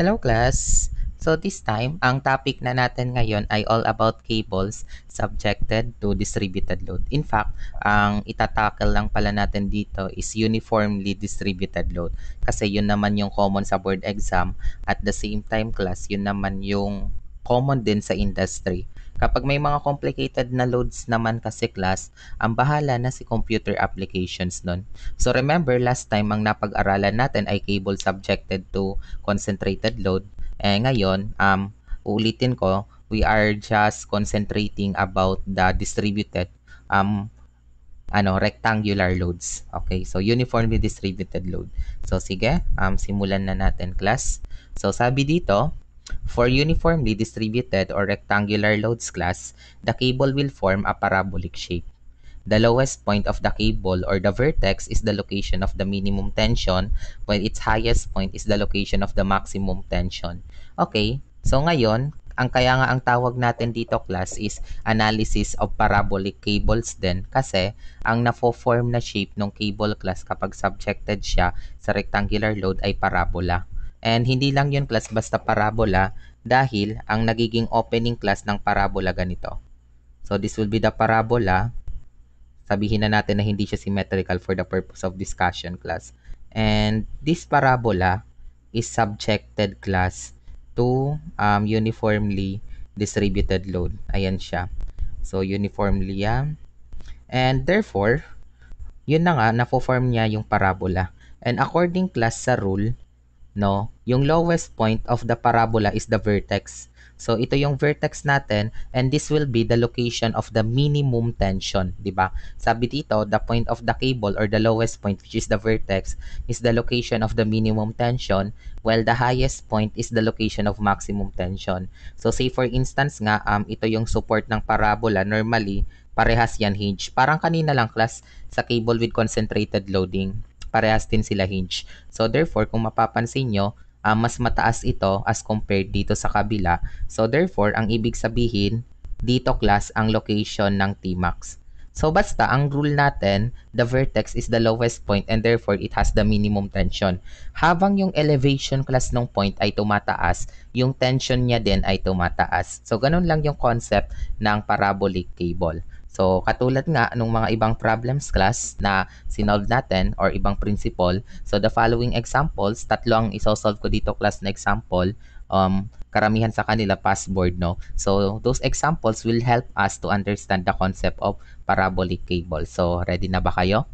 Hello class! So this time, ang topic na natin ngayon ay all about cables subjected to distributed load. In fact, ang itatackle lang pala natin dito is uniformly distributed load. Kasi yun naman yung common sa board exam. At the same time class, yun naman yung common din sa industry. Kapag may mga complicated na loads naman kasi class, ang bahala na si computer applications nun. So remember, last time ang napag-aralan natin ay cable subjected to concentrated load. Eh ngayon, um, ulitin ko, we are just concentrating about the distributed um, ano, rectangular loads. Okay, so uniformly distributed load. So sige, um, simulan na natin class. So sabi dito, For uniformly distributed or rectangular loads class, the cable will form a parabolic shape. The lowest point of the cable or the vertex is the location of the minimum tension, while its highest point is the location of the maximum tension. Okay, so ngayon, ang kaya nga ang tawag natin dito class is analysis of parabolic cables din kasi ang nafo-form na shape ng cable class kapag subjected siya sa rectangular load ay parabola. And hindi lang yun class basta parabola dahil ang nagiging opening class ng parabola ganito. So this will be the parabola. Sabihin na natin na hindi siya symmetrical for the purpose of discussion class. And this parabola is subjected class to um, uniformly distributed load. Ayan siya. So uniformly yan. And therefore, yun na nga, na-form niya yung parabola. And according class sa rule, no? Yung lowest point of the parabola is the vertex. So ito yung vertex natin and this will be the location of the minimum tension, 'di ba? Sabi dito, the point of the cable or the lowest point which is the vertex is the location of the minimum tension while the highest point is the location of maximum tension. So say for instance nga um ito yung support ng parabola normally parehas yan hinge. Parang kanina lang class sa cable with concentrated loading parehas din sila hinge. So therefore, kung mapapansin nyo, uh, mas mataas ito as compared dito sa kabila. So therefore, ang ibig sabihin, dito class ang location ng Tmax. So basta, ang rule natin, the vertex is the lowest point and therefore it has the minimum tension. Habang yung elevation class ng point ay tumataas, yung tension niya din ay tumataas. So ganun lang yung concept ng parabolic cable. So, katulad nga nung mga ibang problems class na sinolve natin or ibang principle. So, the following examples, tatlo ang isosolve ko dito class na example. Um, karamihan sa kanila past board, no? So, those examples will help us to understand the concept of parabolic cable. So, ready na ba kayo?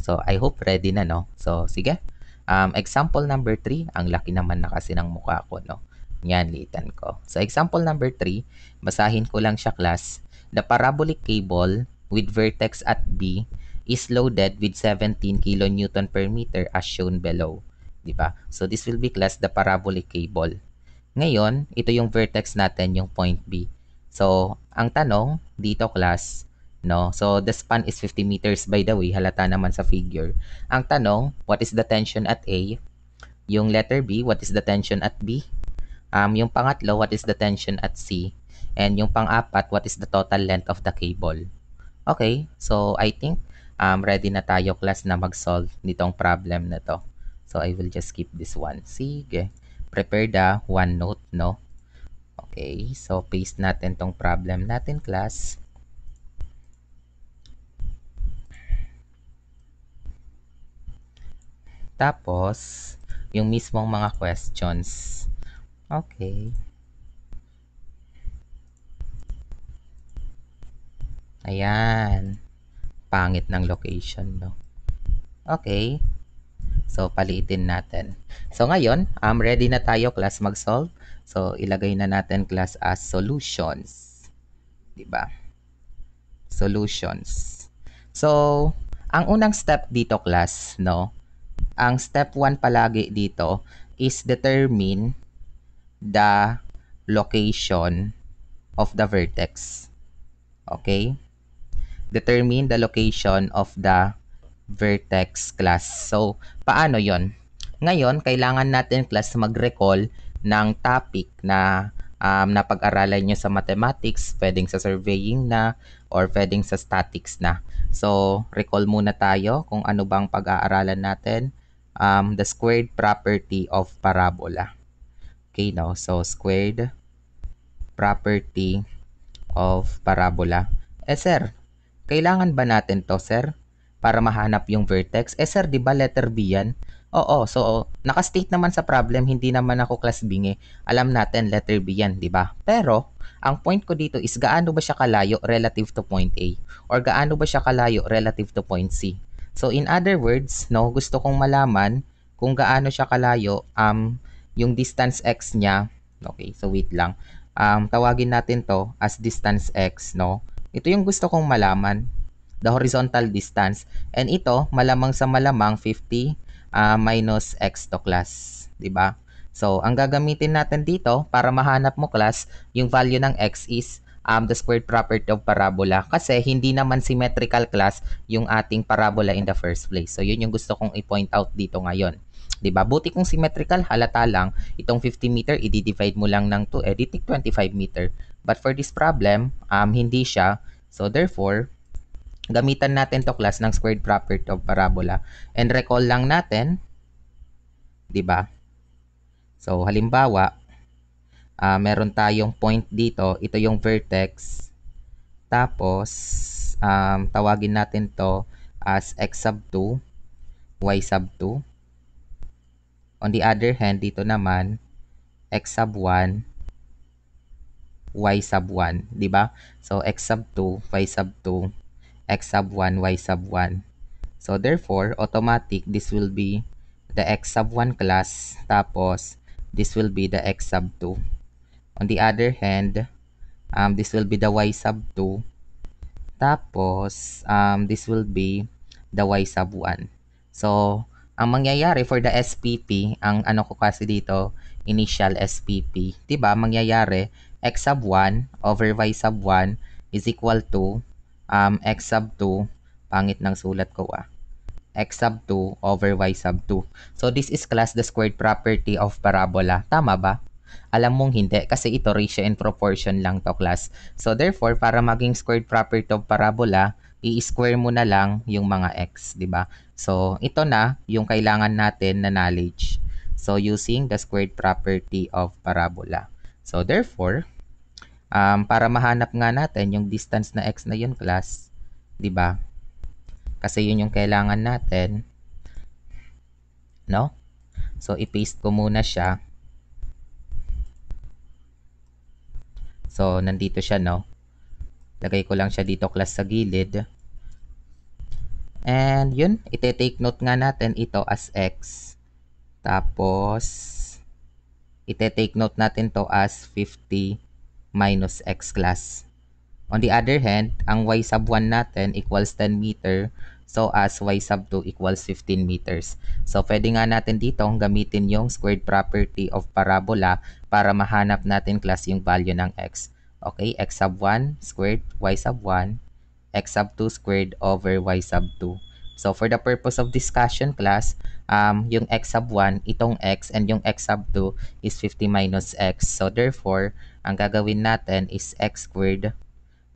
So, I hope ready na, no? So, sige. Um, example number 3, ang laki naman na kasi ng mukha ko, no? Yan, litan ko. So, example number 3, basahin ko lang siya class. The parabolic cable with vertex at B is loaded with 17 kN per meter as shown below. Di ba? So this will be class the parabolic cable. Ngayon, ito yung vertex natin, yung point B. So, ang tanong dito class, no? So the span is 50 meters by the way, halata naman sa figure. Ang tanong, what is the tension at A? Yung letter B, what is the tension at B? Um, yung pangatlo, what is the tension at C? And yung pang-apat, what is the total length of the cable? Okay, so I think um, ready na tayo class na mag-solve nitong problem na to. So I will just skip this one. Sige, prepare the OneNote, no? Okay, so paste natin tong problem natin class. Tapos, yung mismong mga questions. Okay. Ayan. Pangit ng location, no? Okay. So, palitin natin. So, ngayon, um, ready na tayo, class, mag-solve. So, ilagay na natin, class, as solutions. Diba? Solutions. So, ang unang step dito, class, no? Ang step 1 palagi dito is determine the location of the vertex. Okay? Determine the location of the vertex class. So, paano yon? Ngayon, kailangan natin class mag-recall ng topic na um, napag-aralan nyo sa mathematics, pwedeng sa surveying na, or pwedeng sa statics na. So, recall muna tayo kung ano bang pag-aaralan natin. Um, the squared property of parabola. Okay, no? So, squared property of parabola. Eh, sir, kailangan ba natin to, sir? Para mahanap yung vertex? Eh, sir, di ba letter B yan? Oo, so nakastate naman sa problem, hindi naman ako class bingi. Alam natin letter B yan, di ba? Pero ang point ko dito is gaano ba siya kalayo relative to point A or gaano ba siya kalayo relative to point C. So in other words, no, gusto kong malaman kung gaano siya kalayo um yung distance x niya. Okay, so wait lang. Um tawagin natin to as distance x, no? Ito yung gusto kong malaman, the horizontal distance. And ito, malamang sa malamang 50 uh, minus x to class, 'di ba? So, ang gagamitin natin dito para mahanap mo class, yung value ng x is um, the squared property of parabola kasi hindi naman symmetrical class yung ating parabola in the first place. So, yun yung gusto kong i-point out dito ngayon. 'Di ba? Buti kung symmetrical, halata lang itong 50 meter i-divide mo lang ng 2, eh 25 meter. But for this problem, um, hindi siya. So, therefore, gamitan natin to class ng squared property of parabola. And recall lang natin, 'di ba? So halimbawa, uh, meron tayong point dito, ito yung vertex. Tapos um, tawagin natin to as x sub 2, y sub 2. On the other hand, dito naman x sub 1, y sub 1, 'di ba? So x sub 2, y sub 2 x sub 1, y sub 1. So therefore, automatic, this will be the x sub 1 class, tapos this will be the x sub 2. On the other hand, um, this will be the y sub 2, tapos um, this will be the y sub 1. So, ang mangyayari for the SPP, ang ano ko kasi dito, initial SPP, 'di ba? Mangyayari x sub 1 over y sub 1 is equal to um, x sub 2, pangit ng sulat ko ah, x sub 2 over y sub 2. So this is class the squared property of parabola. Tama ba? Alam mong hindi kasi ito ratio and proportion lang to class. So therefore, para maging squared property of parabola, i-square mo na lang yung mga x, di ba? So ito na yung kailangan natin na knowledge. So using the squared property of parabola. So therefore, um, para mahanap nga natin yung distance na x na yun class, 'di ba? Kasi yun yung kailangan natin. No? So i-paste ko muna siya. So nandito siya, no? Lagay ko lang siya dito class sa gilid. And yun, ite-take note nga natin ito as x. Tapos ite-take note natin to as 50 minus x class. On the other hand, ang y sub 1 natin equals 10 meter. So, as y sub 2 equals 15 meters. So, pwede nga natin dito gamitin yung squared property of parabola para mahanap natin class yung value ng x. Okay, x sub 1 squared, y sub 1, x sub 2 squared over y sub 2. So, for the purpose of discussion class, um, yung x sub 1, itong x, and yung x sub 2 is 50 minus x. So, therefore, ang gagawin natin is x squared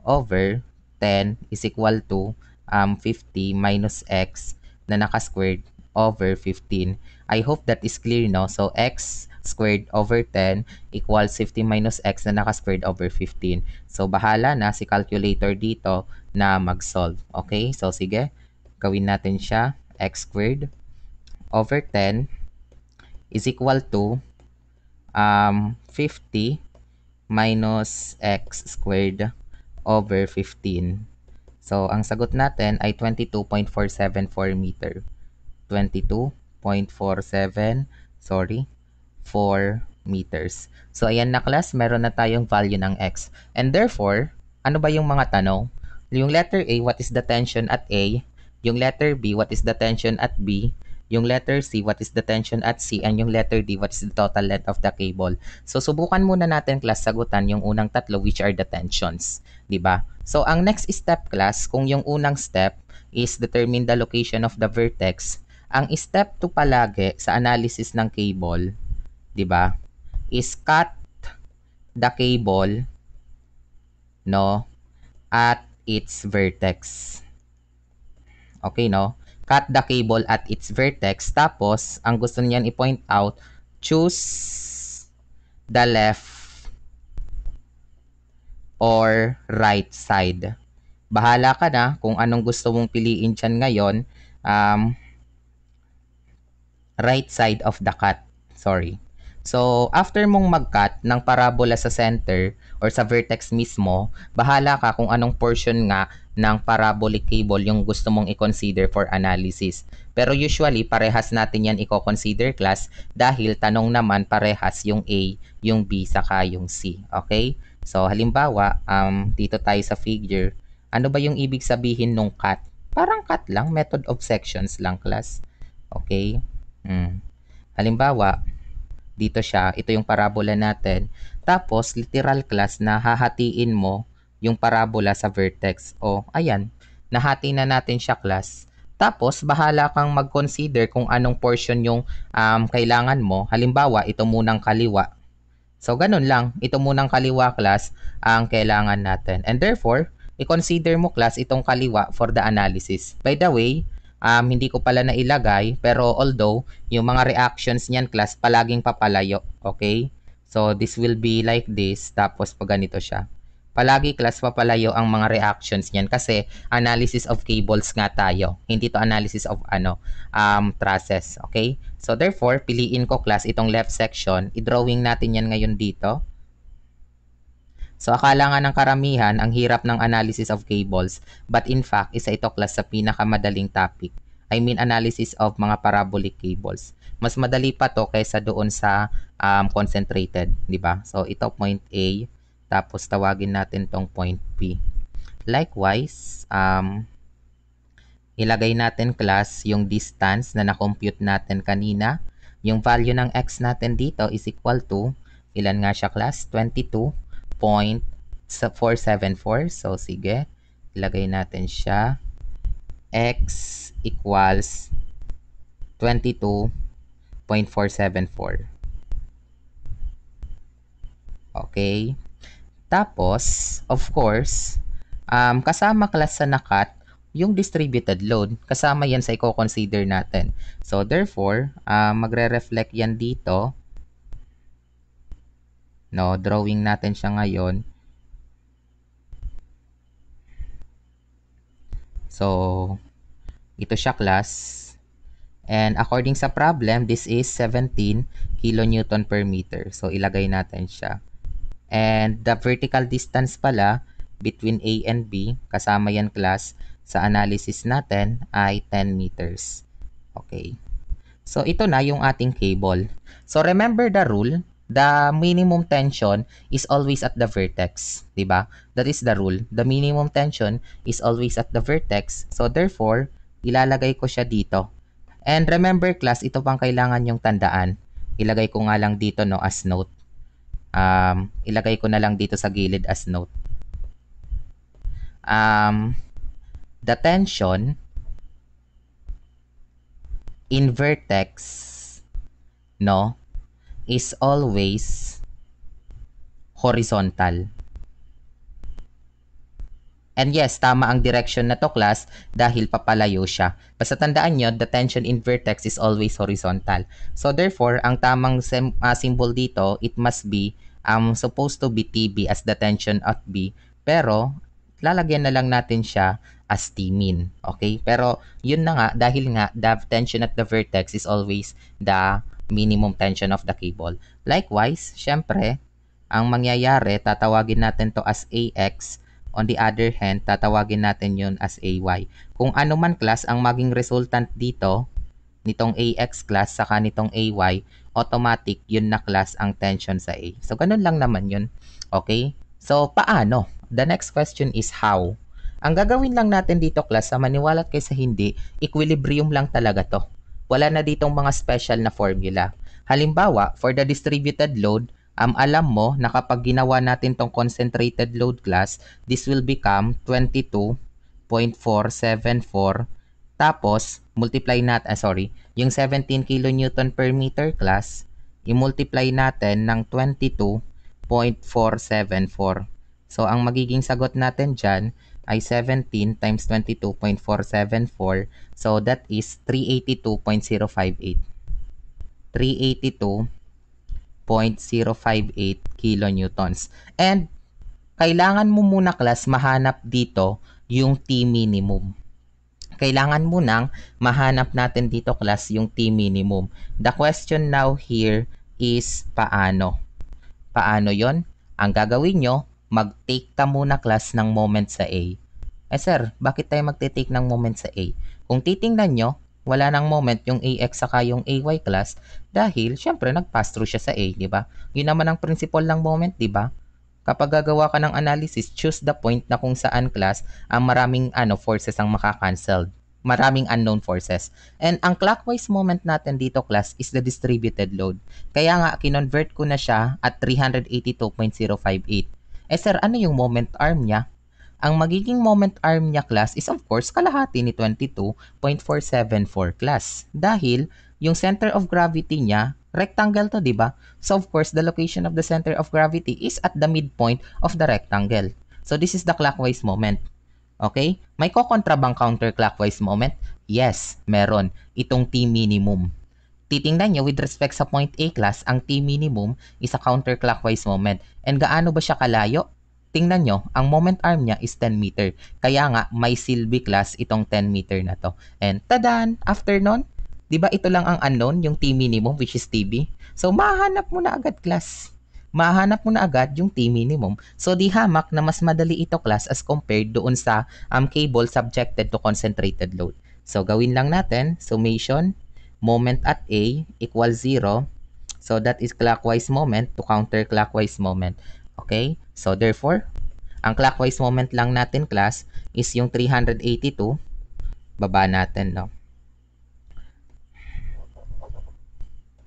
over 10 is equal to um, 50 minus x na naka-squared over 15. I hope that is clear, no? So, x squared over 10 equals 50 minus x na naka-squared over 15. So, bahala na si calculator dito na mag-solve. Okay? So, sige. Gawin natin siya. x squared over 10 is equal to um, 50 minus x squared over 15. So, ang sagot natin ay 22.474 meter. 22.47, sorry, 4 meters. So, ayan na class, meron na tayong value ng x. And therefore, ano ba yung mga tanong? Yung letter A, what is the tension at A? Yung letter B, what is the tension at B? yung letter C, what is the tension at C, and yung letter D, what is the total length of the cable. So, subukan muna natin class sagutan yung unang tatlo which are the tensions. ba? Diba? So, ang next step class, kung yung unang step is determine the location of the vertex, ang step 2 palagi sa analysis ng cable, 'di ba? Is cut the cable no at its vertex. Okay, no? cut the cable at its vertex. Tapos, ang gusto niyan i-point out, choose the left or right side. Bahala ka na kung anong gusto mong piliin dyan ngayon. Um, right side of the cut. Sorry. So, after mong mag-cut ng parabola sa center or sa vertex mismo, bahala ka kung anong portion nga ng parabolic cable yung gusto mong i-consider for analysis. Pero usually, parehas natin yan i-consider class dahil tanong naman parehas yung A, yung B, saka yung C. Okay? So, halimbawa, um, dito tayo sa figure. Ano ba yung ibig sabihin nung cut? Parang cut lang, method of sections lang class. Okay? Hmm. Halimbawa, dito siya, ito yung parabola natin. Tapos, literal class na hahatiin mo yung parabola sa vertex. O, ayan, nahati na natin siya class. Tapos, bahala kang mag-consider kung anong portion yung um, kailangan mo. Halimbawa, ito munang kaliwa. So, ganun lang. Ito munang kaliwa class ang kailangan natin. And therefore, i-consider mo class itong kaliwa for the analysis. By the way, um, hindi ko pala nailagay pero although yung mga reactions niyan class palaging papalayo okay? So this will be like this tapos pag ganito siya. Palagi class papalayo ang mga reactions niyan kasi analysis of cables nga tayo hindi to analysis of ano um, trusses okay? So therefore piliin ko class itong left section. I-drawing natin yan ngayon dito So akala nga ng karamihan ang hirap ng analysis of cables but in fact isa ito class sa pinakamadaling topic. I mean analysis of mga parabolic cables. Mas madali pa to kaysa doon sa um, concentrated, di ba? So ito point A tapos tawagin natin tong point B. Likewise, um, ilagay natin class yung distance na na-compute natin kanina. Yung value ng x natin dito is equal to, ilan nga siya class? 22 0.474. So, sige. Ilagay natin siya. X equals 22.474. Okay. Tapos, of course, um, kasama class sa nakat, yung distributed load, kasama yan sa i-consider natin. So, therefore, um, magre-reflect yan dito No, drawing natin siya ngayon. So, ito siya class. And according sa problem, this is 17 kilonewton per meter. So, ilagay natin siya. And the vertical distance pala between A and B, kasama yan class, sa analysis natin ay 10 meters. Okay. So, ito na yung ating cable. So, remember the rule the minimum tension is always at the vertex, 'di ba? That is the rule. The minimum tension is always at the vertex. So therefore, ilalagay ko siya dito. And remember class, ito pang kailangan yung tandaan. Ilagay ko nga lang dito no as note. Um, ilagay ko na lang dito sa gilid as note. Um, the tension in vertex no is always horizontal. And yes, tama ang direction na to class dahil papalayo siya. Basta tandaan nyo, the tension in vertex is always horizontal. So therefore, ang tamang sem- uh, symbol dito, it must be um, supposed to be TB as the tension at B. Pero, lalagyan na lang natin siya as T min. Okay? Pero, yun na nga, dahil nga, the tension at the vertex is always the minimum tension of the cable. Likewise, syempre, ang mangyayari, tatawagin natin to as AX. On the other hand, tatawagin natin yun as AY. Kung ano man class ang maging resultant dito, nitong AX class saka nitong AY, automatic yun na class ang tension sa A. So, ganun lang naman yun. Okay? So, paano? The next question is how? Ang gagawin lang natin dito class, sa maniwalat kay sa hindi, equilibrium lang talaga to wala na ditong mga special na formula. Halimbawa, for the distributed load, um, alam mo na kapag ginawa natin tong concentrated load class, this will become 22.474 tapos multiply natin, ah, sorry, yung 17 kilonewton per meter class, i-multiply natin ng 22.474. So, ang magiging sagot natin dyan ay 17 times 22.474. So, that is 382.058. 382.058. 0.058 kilonewtons. And kailangan mo muna class mahanap dito yung T minimum. Kailangan mo nang mahanap natin dito class yung T minimum. The question now here is paano? Paano yon? Ang gagawin nyo, mag-take ka muna class ng moment sa A. Eh sir, bakit tayo magte-take ng moment sa A? Kung titingnan nyo, wala nang moment yung AX saka yung AY class dahil syempre nag-pass through siya sa A, di ba? Yun naman ang principle ng moment, di ba? Kapag gagawa ka ng analysis, choose the point na kung saan class ang maraming ano forces ang makakancelled. Maraming unknown forces. And ang clockwise moment natin dito class is the distributed load. Kaya nga, kinonvert ko na siya at 382.058. Eh sir, ano yung moment arm niya? Ang magiging moment arm niya class is of course kalahati ni 22.474 class. Dahil yung center of gravity niya rectangle to, di ba? So of course, the location of the center of gravity is at the midpoint of the rectangle. So this is the clockwise moment. Okay? May kokontra bang counterclockwise moment? Yes, meron. Itong T minimum. Titingnan nyo with respect sa point A class, ang T minimum is a counterclockwise moment. And gaano ba siya kalayo? Tingnan nyo, ang moment arm niya is 10 meter. Kaya nga, may silbi class itong 10 meter na to. And tadan, after nun, Di ba ito lang ang unknown, yung T minimum which is TB? So mahanap mo na agad class. Mahanap mo na agad yung T minimum. So di hamak na mas madali ito class as compared doon sa um, cable subjected to concentrated load. So gawin lang natin summation moment at A equals 0. So that is clockwise moment to counterclockwise moment. Okay? So therefore, ang clockwise moment lang natin class is yung 382. Baba natin, no?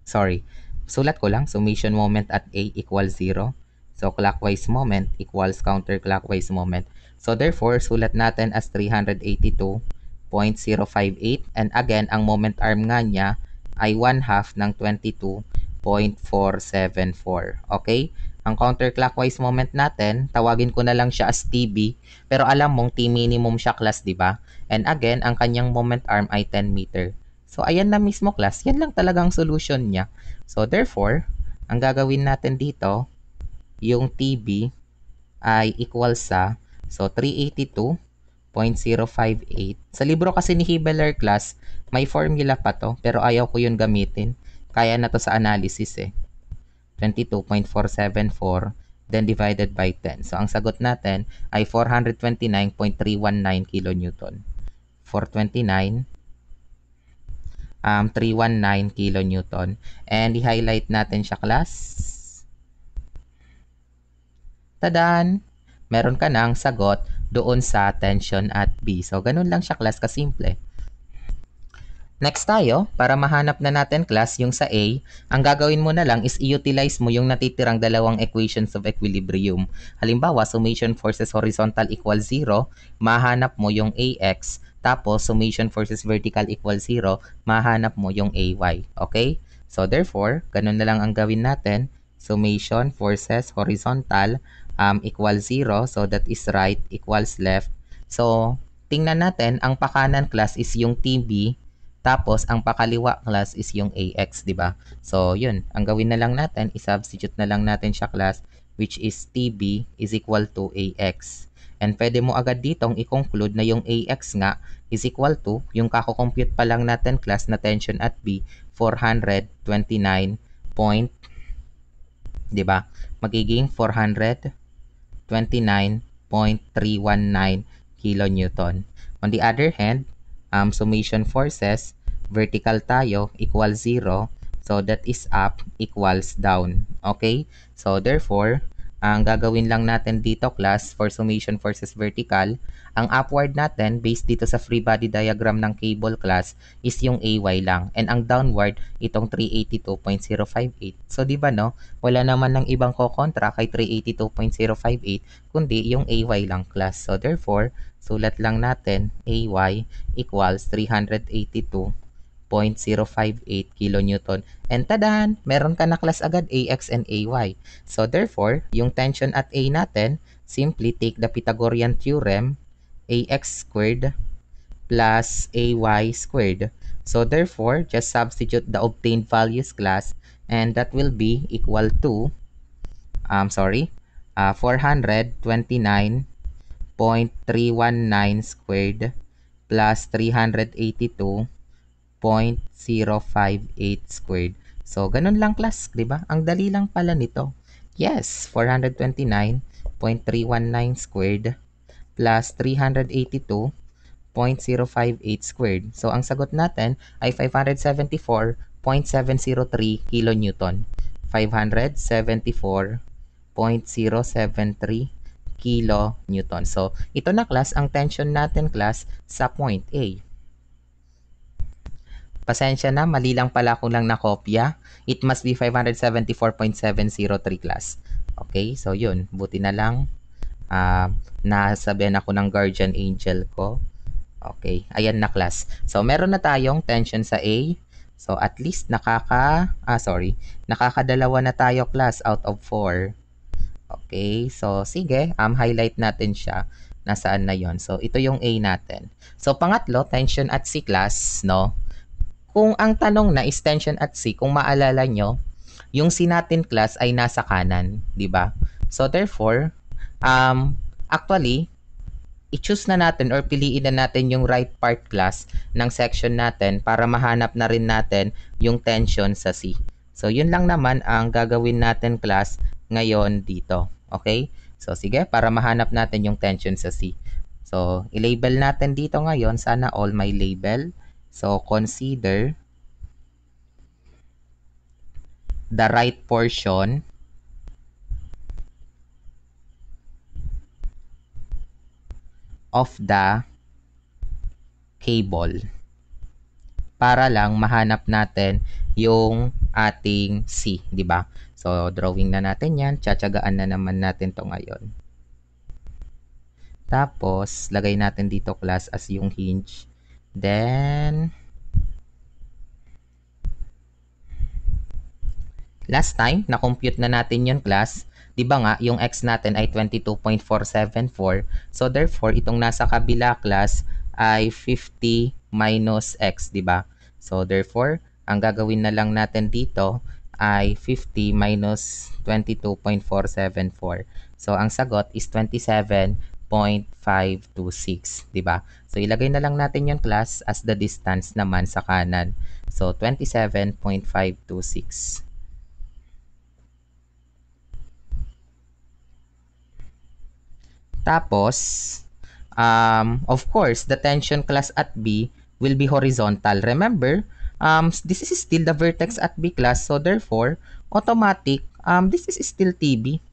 sorry, sulat ko lang, summation moment at A equals 0. So, clockwise moment equals counterclockwise moment. So, therefore, sulat natin as 382.058. And again, ang moment arm nga niya ay 1 half ng 22.474. Okay? Ang counterclockwise moment natin, tawagin ko na lang siya as TB. Pero alam mong T minimum siya class, di ba? And again, ang kanyang moment arm ay 10 meter. So, ayan na mismo class. Yan lang talagang solution niya. So, therefore, ang gagawin natin dito, yung TB ay equal sa, so 382.058. Sa libro kasi ni Hibeler class, may formula pa to, pero ayaw ko yun gamitin. Kaya na to sa analysis eh. 22.474 then divided by 10. So, ang sagot natin ay 429.319 kilonewton. 429 um, 319 kilonewton. And i-highlight natin siya class. Tadan! Meron ka ng sagot doon sa tension at B. So, ganun lang siya class kasimple. Next tayo, para mahanap na natin class yung sa A, ang gagawin mo na lang is i-utilize mo yung natitirang dalawang equations of equilibrium. Halimbawa, summation forces horizontal equals 0, mahanap mo yung AX tapos, summation forces vertical equals 0, mahanap mo yung AY. Okay? So, therefore, ganun na lang ang gawin natin. Summation forces horizontal um, equals 0. So, that is right equals left. So, tingnan natin, ang pakanan class is yung TB. Tapos, ang pakaliwa class is yung AX, di ba? So, yun. Ang gawin na lang natin, i-substitute na lang natin siya class, which is TB is equal to AX. And pwede mo agad ditong i-conclude na yung AX nga is equal to, yung kako-compute pa lang natin class na tension at B, 429 point, di ba? Magiging 429.319 kilonewton. On the other hand, um, summation forces, vertical tayo, equals 0. So, that is up equals down. Okay? So, therefore, ang gagawin lang natin dito class for summation forces vertical, ang upward natin based dito sa free body diagram ng cable class is yung AY lang. And ang downward, itong 382.058. So di ba no, wala naman ng ibang kokontra kay 382.058 kundi yung AY lang class. So therefore, sulat lang natin AY equals 382 0.058 kilonewton. And tadan, meron ka na class agad AX and AY. So therefore, yung tension at A natin, simply take the Pythagorean theorem, AX squared plus AY squared. So therefore, just substitute the obtained values class and that will be equal to um sorry uh, 429.319 squared plus 382.058 squared. So, ganun lang class, di ba? Ang dali lang pala nito. Yes, 429.319 squared plus 382.058 squared. So, ang sagot natin ay 574.703 kilonewton. 574.073 kilonewton. So, ito na class ang tension natin class sa point A. Pasensya na, mali lang pala ko lang nakopya. It must be 574.703 class. Okay, so yun. Buti na lang. Uh, nasabihan ako ng guardian angel ko. Okay, ayan na class. So, meron na tayong tension sa A. So, at least nakaka, ah sorry, nakakadalawa na tayo class out of 4. Okay, so sige, um, highlight natin siya. Nasaan na yon So, ito yung A natin. So, pangatlo, tension at C class, no? Kung ang tanong na is tension at C, kung maalala nyo, yung C natin class ay nasa kanan, di ba? So therefore, um, actually, i-choose na natin or piliin na natin yung right part class ng section natin para mahanap na rin natin yung tension sa C. So yun lang naman ang gagawin natin class ngayon dito. Okay? So sige, para mahanap natin yung tension sa C. So, i-label natin dito ngayon, sana all my label. So, consider the right portion of the cable para lang mahanap natin yung ating C, di ba? So, drawing na natin yan. Tsatsagaan na naman natin to ngayon. Tapos, lagay natin dito class as yung hinge. Then, last time, na-compute na natin yung class. Di ba nga, yung x natin ay 22.474. So, therefore, itong nasa kabila class ay 50 minus x, di ba? So, therefore, ang gagawin na lang natin dito ay 50 minus 22.474. So, ang sagot is 27 0.526, 'di ba? So ilagay na lang natin 'yung class as the distance naman sa kanan. So 27.526. Tapos, um, of course, the tension class at B will be horizontal. Remember, um, this is still the vertex at B class. So, therefore, automatic, um, this is still TB.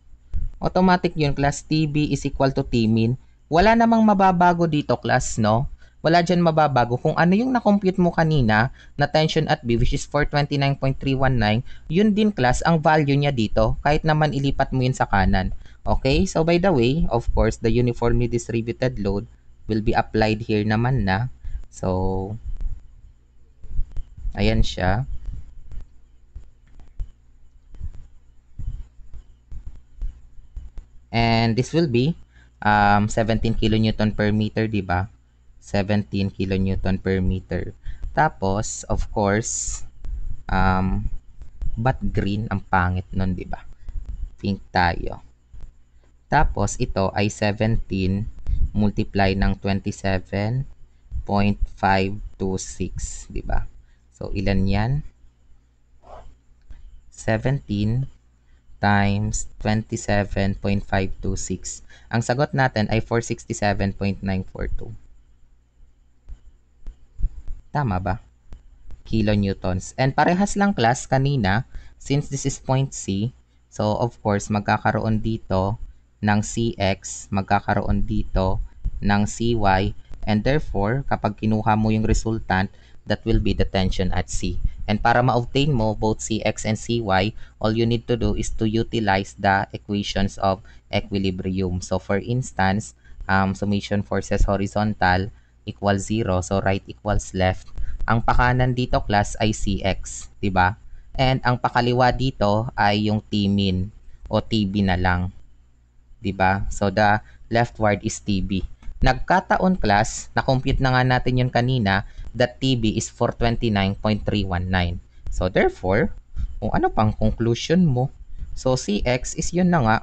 Automatic yun, class TB is equal to Tmin. Wala namang mababago dito, class, no? Wala dyan mababago. Kung ano yung na-compute mo kanina na tension at B, which is 429.319, yun din, class, ang value niya dito. Kahit naman ilipat mo yun sa kanan. Okay? So, by the way, of course, the uniformly distributed load will be applied here naman na. So, ayan siya. And this will be um, 17 kilonewton per meter, di ba? 17 kilonewton per meter. Tapos, of course, um, but green ang pangit nun, di ba? Pink tayo. Tapos, ito ay 17 multiply ng 27.526, di ba? So, ilan yan? 17 times 27.526. Ang sagot natin ay 467.942. Tama ba? Kilonewtons. And parehas lang class kanina, since this is point C, so of course magkakaroon dito ng CX, magkakaroon dito ng CY, and therefore kapag kinuha mo yung resultant, that will be the tension at C. And para ma-obtain mo both Cx and Cy, all you need to do is to utilize the equations of equilibrium. So for instance, um, summation forces horizontal equals 0, so right equals left. Ang pakanan dito class ay Cx, 'di ba? And ang pakaliwa dito ay yung Tmin o TB na lang. 'Di ba? So the leftward is TB. Nagkataon class, na-compute na nga natin yun kanina, that TB is 429.319. So therefore, kung ano pang conclusion mo. So, Cx is yun na nga,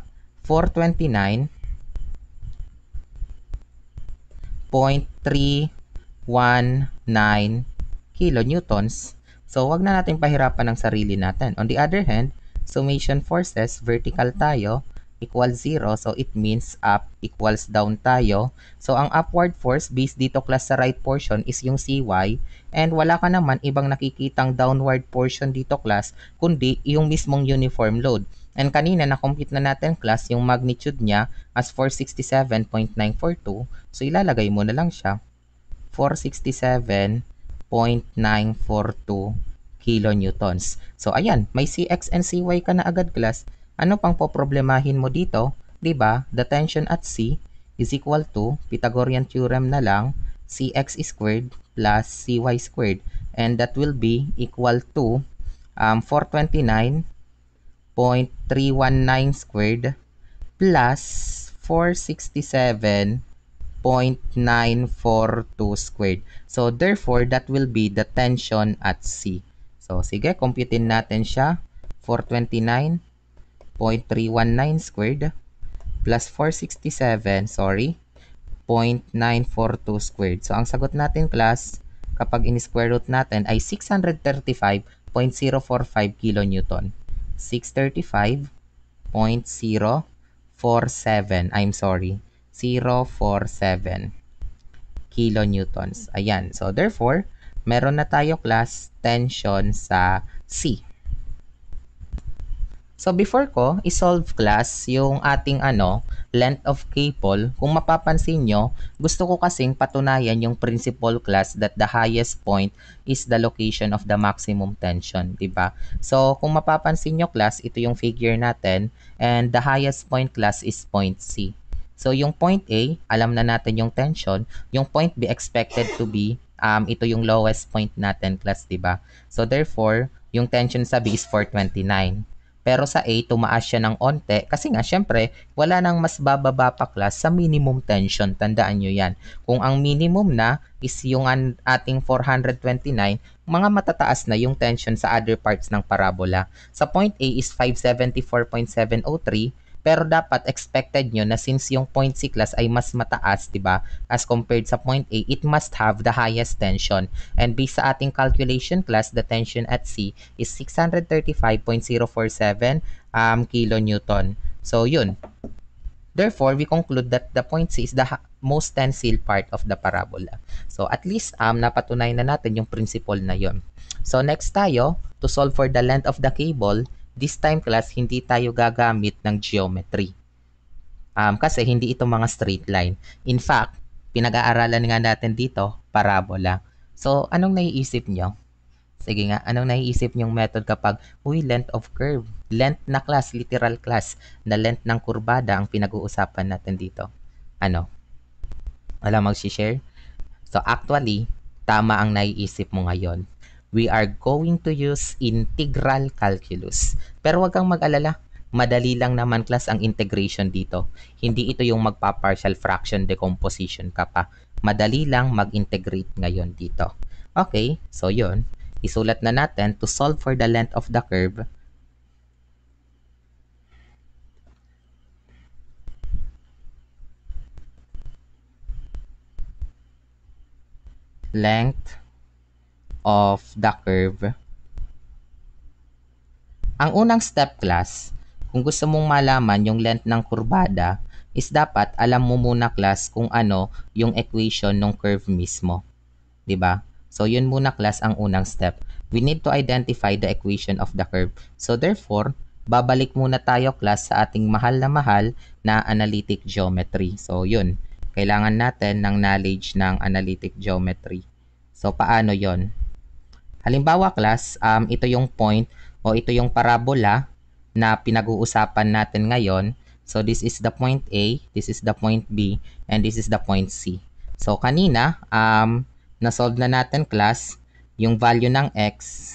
429.319 kilonewtons. So, wag na natin pahirapan ng sarili natin. On the other hand, summation forces, vertical tayo, equals 0. So, it means up equals down tayo. So, ang upward force based dito class sa right portion is yung Cy. And wala ka naman ibang nakikitang downward portion dito class, kundi yung mismong uniform load. And kanina na-complete na natin class yung magnitude niya as 467.942. So, ilalagay mo na lang siya. 467 0.942 kilonewtons. So ayan, may Cx and Cy ka na agad class. Ano pang poproblemahin mo dito? 'Di ba? The tension at C is equal to Pythagorean theorem na lang Cx squared plus Cy squared and that will be equal to um, 429.319 squared plus 467 0.942 squared. So, therefore, that will be the tension at C. So, sige, computein natin siya. 429.319 squared plus 467, sorry, 0.942 squared. So, ang sagot natin, class, kapag in-square root natin ay 635.045 kilonewton. 635.047, I'm sorry. 047 kilonewtons. Ayan. So, therefore, meron na tayo class tension sa C. So, before ko isolve class yung ating ano, length of cable, kung mapapansin nyo, gusto ko kasing patunayan yung principal class that the highest point is the location of the maximum tension, di ba? So, kung mapapansin nyo class, ito yung figure natin and the highest point class is point C. So, yung point A, alam na natin yung tension. Yung point B, expected to be, um, ito yung lowest point natin, class, di ba? So, therefore, yung tension sa B is 429. Pero sa A, tumaas siya ng onte kasi nga, syempre, wala nang mas bababa pa class sa minimum tension. Tandaan nyo yan. Kung ang minimum na is yung ating 429, mga matataas na yung tension sa other parts ng parabola. Sa point A is 574.703, pero dapat expected nyo na since yung point C class ay mas mataas, di ba? As compared sa point A, it must have the highest tension. And based sa ating calculation class, the tension at C is 635.047 um, kilonewton. So, yun. Therefore, we conclude that the point C is the most tensile part of the parabola. So, at least um, napatunay na natin yung principle na yon. So, next tayo, to solve for the length of the cable, This time class, hindi tayo gagamit ng geometry. Um, kasi hindi ito mga straight line. In fact, pinag-aaralan nga natin dito, parabola. So, anong naiisip nyo? Sige nga, anong naiisip nyong method kapag, uy, length of curve. Length na class, literal class, na length ng kurbada ang pinag-uusapan natin dito. Ano? Wala mag-share? So, actually, tama ang naiisip mo ngayon we are going to use integral calculus. Pero wag kang mag-alala, madali lang naman class ang integration dito. Hindi ito yung magpa-partial fraction decomposition ka pa. Madali lang mag-integrate ngayon dito. Okay, so yun. Isulat na natin to solve for the length of the curve. Length of the curve. Ang unang step class, kung gusto mong malaman yung length ng kurbada, is dapat alam mo muna class kung ano yung equation ng curve mismo. 'Di ba? So yun muna class ang unang step. We need to identify the equation of the curve. So therefore, babalik muna tayo class sa ating mahal na mahal na analytic geometry. So yun, kailangan natin ng knowledge ng analytic geometry. So paano yon? Halimbawa class, um, ito yung point o ito yung parabola na pinag-uusapan natin ngayon. So this is the point A, this is the point B, and this is the point C. So kanina, um, na-solve na natin class yung value ng x.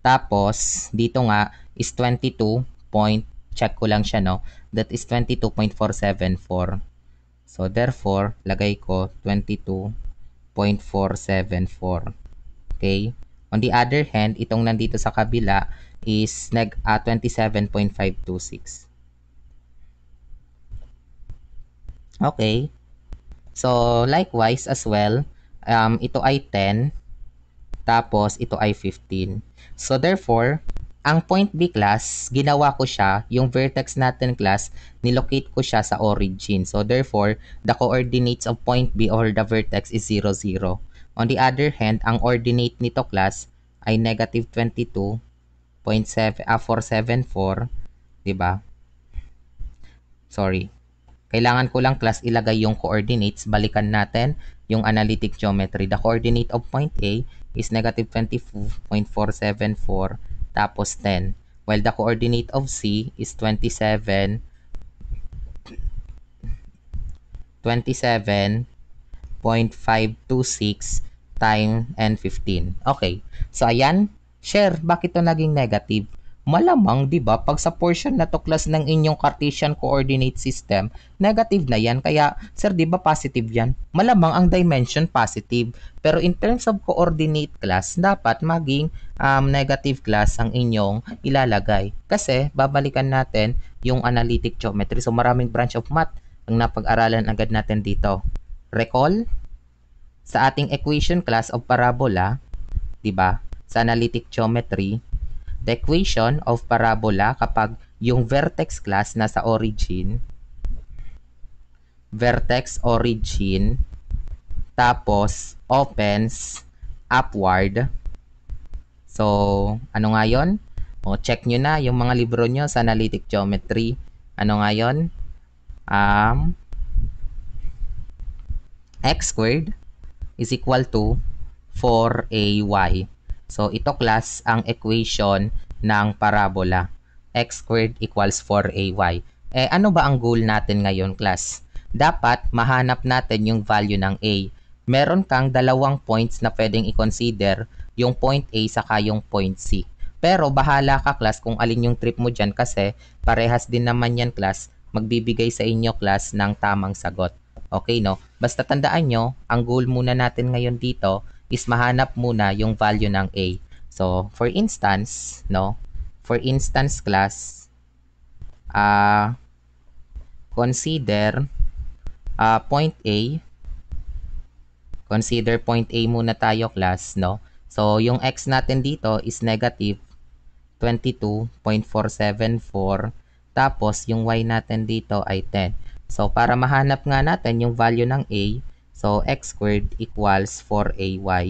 Tapos, dito nga is 22 point, check ko lang siya no, that is 22.474. So therefore, lagay ko 22.474. Okay? On the other hand, itong nandito sa kabila is neg uh, 27.526. Okay. So, likewise as well, um, ito ay 10, tapos ito ay 15. So, therefore, ang point B class, ginawa ko siya, yung vertex natin class, nilocate ko siya sa origin. So therefore, the coordinates of point B or the vertex is 0, 0. On the other hand, ang ordinate nito class ay negative 22.7, ah, 474, diba? Sorry. Kailangan ko lang class ilagay yung coordinates. Balikan natin yung analytic geometry. The coordinate of point A is negative 22.474 tapos 10. While the coordinate of C is 27 27.526 time and 15. Okay. So, ayan. Share, bakit to naging negative? malamang 'di ba pag sa portion na to class ng inyong Cartesian coordinate system, negative na 'yan. Kaya sir, 'di ba positive 'yan? Malamang ang dimension positive. Pero in terms of coordinate class, dapat maging um, negative class ang inyong ilalagay. Kasi babalikan natin yung analytic geometry. So maraming branch of math ang napag-aralan agad natin dito. Recall sa ating equation class of parabola, 'di ba? Sa analytic geometry, the equation of parabola kapag yung vertex class nasa origin, vertex origin, tapos opens upward. So, ano nga yun? O, check nyo na yung mga libro nyo sa analytic geometry. Ano nga yun? Um, x squared is equal to 4ay. So, ito class ang equation ng parabola. x squared equals 4ay. Eh, ano ba ang goal natin ngayon, class? Dapat mahanap natin yung value ng a. Meron kang dalawang points na pwedeng i-consider, yung point A saka yung point C. Pero bahala ka, class, kung alin yung trip mo dyan kasi parehas din naman yan, class, magbibigay sa inyo, class, ng tamang sagot. Okay, no? Basta tandaan nyo, ang goal muna natin ngayon dito is mahanap muna yung value ng A. So, for instance, no, for instance class, uh, consider uh, point A, consider point A muna tayo class, no. So, yung x natin dito is negative 22.474, tapos yung y natin dito ay 10. So, para mahanap nga natin yung value ng A, So, x squared equals 4ay. ba?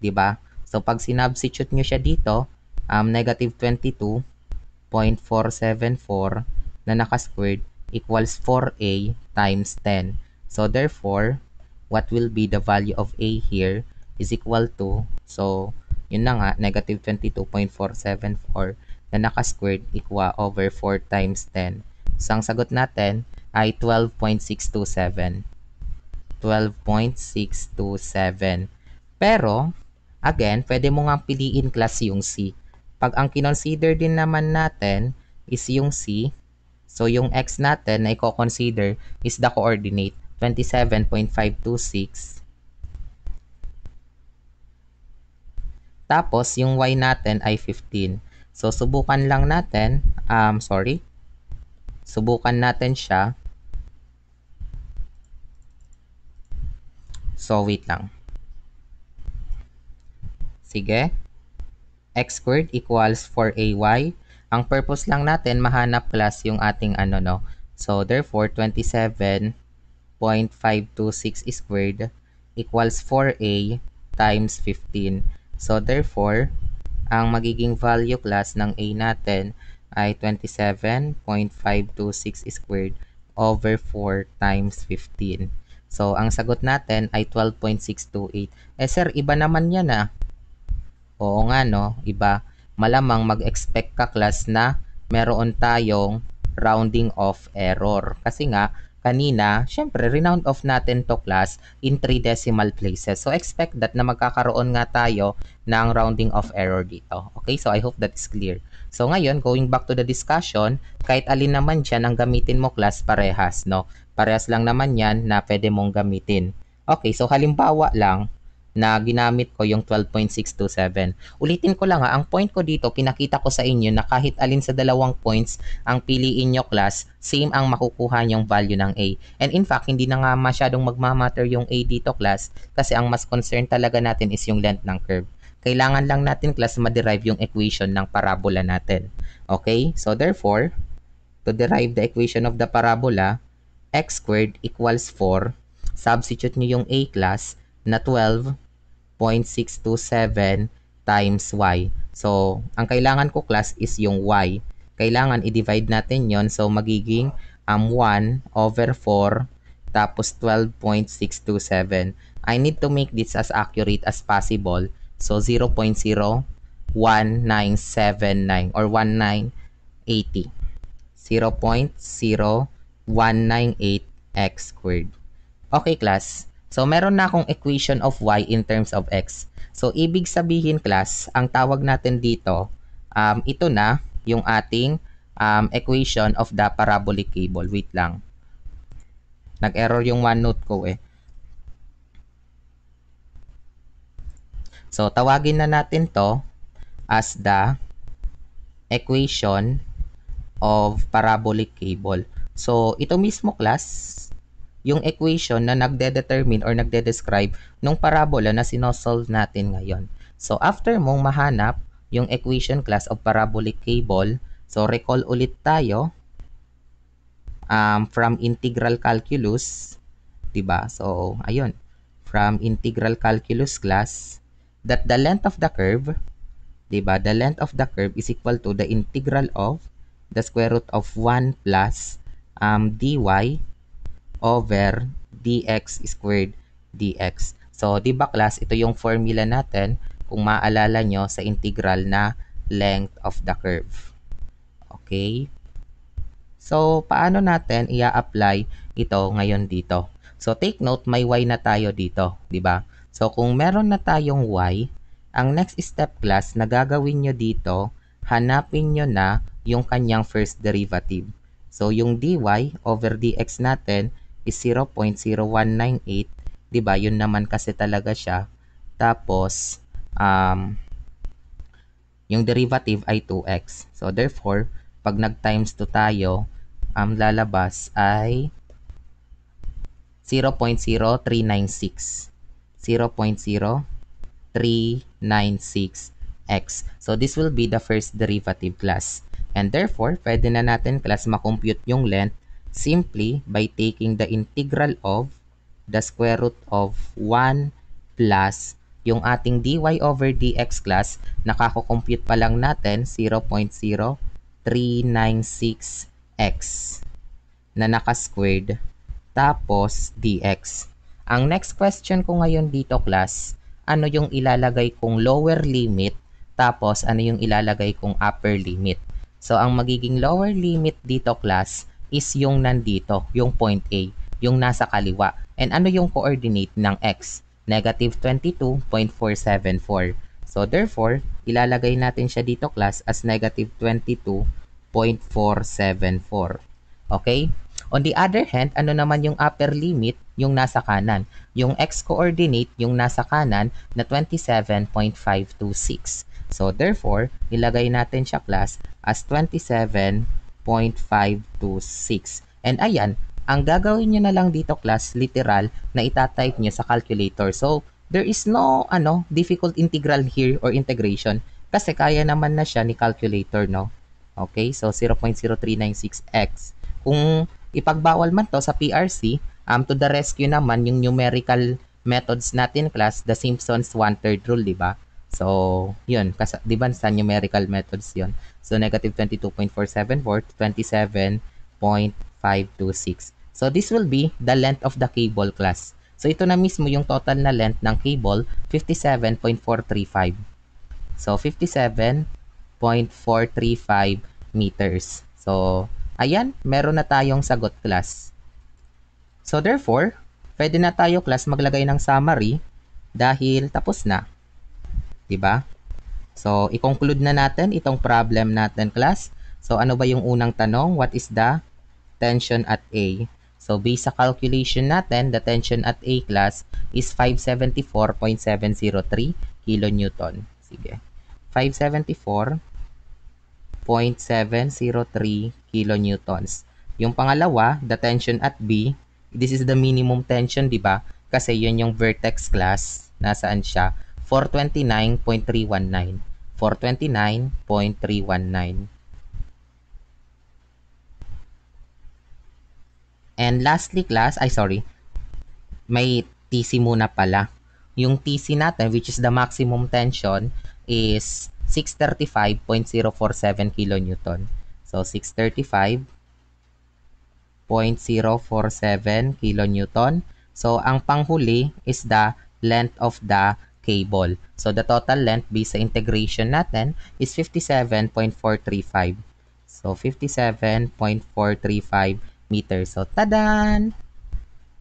Diba? So, pag sinubstitute nyo siya dito, um, negative 22.474 na naka-squared equals 4a times 10. So, therefore, what will be the value of a here is equal to, so, yun na nga, negative 22.474 na naka-squared equal over 4 times 10. So, ang sagot natin ay 12.627. 12.627. Pero, again, pwede mo nga piliin class yung C. Pag ang kinonsider din naman natin is yung C, so yung X natin na i-consider is the coordinate 27.526. Tapos, yung Y natin ay 15. So, subukan lang natin, um, sorry, subukan natin siya So, wait lang. Sige. x squared equals 4ay. Ang purpose lang natin, mahanap class yung ating ano, no. So, therefore, 27.526 squared equals 4a times 15. So, therefore, ang magiging value class ng a natin ay 27.526 squared over 4 times 15. So, ang sagot natin ay 12.628. Eh sir, iba naman yan ah. Oo nga no, iba. Malamang mag-expect ka class na meron tayong rounding off error. Kasi nga, kanina, syempre, renound off natin to class in 3 decimal places. So, expect that na magkakaroon nga tayo ng rounding off error dito. Okay, so I hope that is clear. So, ngayon, going back to the discussion, kahit alin naman dyan ang gamitin mo class parehas, no? Parehas lang naman yan na pwede mong gamitin. Okay, so halimbawa lang, na ginamit ko yung 12.627. Ulitin ko lang ha, ang point ko dito, pinakita ko sa inyo na kahit alin sa dalawang points ang piliin nyo class, same ang makukuha yung value ng A. And in fact, hindi na nga masyadong magmamatter yung A dito class kasi ang mas concern talaga natin is yung length ng curve. Kailangan lang natin class ma-derive yung equation ng parabola natin. Okay? So therefore, to derive the equation of the parabola, x squared equals 4. Substitute nyo yung A class na 12.627 times y. So, ang kailangan ko class is yung y. Kailangan i-divide natin yon So, magiging um, 1 over 4 tapos 12.627. I need to make this as accurate as possible. So, 0.01979 or 1980. 0.0198x squared. Okay, class. So, meron na akong equation of y in terms of x. So, ibig sabihin, class, ang tawag natin dito, um, ito na yung ating um, equation of the parabolic cable. Wait lang. Nag-error yung OneNote ko eh. So, tawagin na natin to as the equation of parabolic cable. So, ito mismo class, yung equation na nagde-determine or nagde-describe nung parabola na sinosolve natin ngayon. So, after mong mahanap yung equation class of parabolic cable, so recall ulit tayo um, from integral calculus, 'di ba? So, ayun, from integral calculus class that the length of the curve, 'di ba? The length of the curve is equal to the integral of the square root of 1 plus um, dy over dx squared dx. So, di ba class, ito yung formula natin kung maalala nyo sa integral na length of the curve. Okay? So, paano natin i-apply ito ngayon dito? So, take note, may y na tayo dito, di ba? So, kung meron na tayong y, ang next step class na gagawin nyo dito, hanapin nyo na yung kanyang first derivative. So, yung dy over dx natin is 0.0198, 'di ba? Yun naman kasi talaga siya. Tapos um yung derivative ay 2x. So therefore, pag nag times 2 tayo, ang um, lalabas ay 0.0396. 0.0396x. So this will be the first derivative class. And therefore, pwede na natin class makompute yung length simply by taking the integral of the square root of 1 plus yung ating dy over dx class, nakako-compute pa lang natin 0.0396x na naka-squared tapos dx. Ang next question ko ngayon dito class, ano yung ilalagay kong lower limit tapos ano yung ilalagay kong upper limit. So ang magiging lower limit dito class is yung nandito, yung point A, yung nasa kaliwa. And ano yung coordinate ng x? Negative 22.474. So therefore, ilalagay natin siya dito class as negative 22.474. Okay? On the other hand, ano naman yung upper limit? Yung nasa kanan. Yung x-coordinate, yung nasa kanan na 27.526. So therefore, ilagay natin siya class as 27 0.526. And ayan, ang gagawin nyo na lang dito class, literal, na itatype nyo sa calculator. So, there is no ano difficult integral here or integration kasi kaya naman na siya ni calculator, no? Okay, so 0.0396x. Kung ipagbawal man to sa PRC, um, to the rescue naman yung numerical methods natin class, the Simpsons one-third rule, di ba? So, yun. Kasi, di ba sa numerical methods yun? So, negative 22.474 to 27.526. So, this will be the length of the cable class. So, ito na mismo yung total na length ng cable, 57.435. So, 57.435 meters. So, ayan, meron na tayong sagot class. So, therefore, pwede na tayo class maglagay ng summary dahil tapos na. 'di ba? So, i-conclude na natin itong problem natin, class. So, ano ba yung unang tanong? What is the tension at A? So, based sa calculation natin, the tension at A class is 574.703 kilonewton. Sige. 574.703 kilonewtons. Yung pangalawa, the tension at B, this is the minimum tension, di ba? Kasi yun yung vertex class. Nasaan siya? 429.319. 429.319. And lastly class, ay sorry, may TC muna pala. Yung TC natin, which is the maximum tension, is 635.047 kilonewton. So, 635.047 kilonewton. So, ang panghuli is the length of the cable. So, the total length based sa integration natin is 57.435. So, 57.435 meters. So, tadan!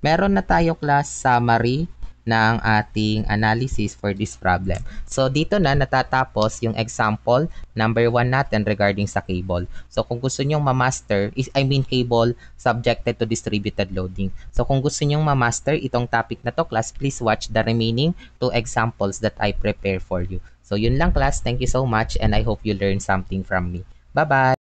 Meron na tayo class summary ng ating analysis for this problem. So, dito na natatapos yung example number 1 natin regarding sa cable. So, kung gusto nyong ma-master, I mean cable subjected to distributed loading. So, kung gusto nyong ma-master itong topic na to class, please watch the remaining two examples that I prepare for you. So, yun lang class. Thank you so much and I hope you learned something from me. Bye-bye!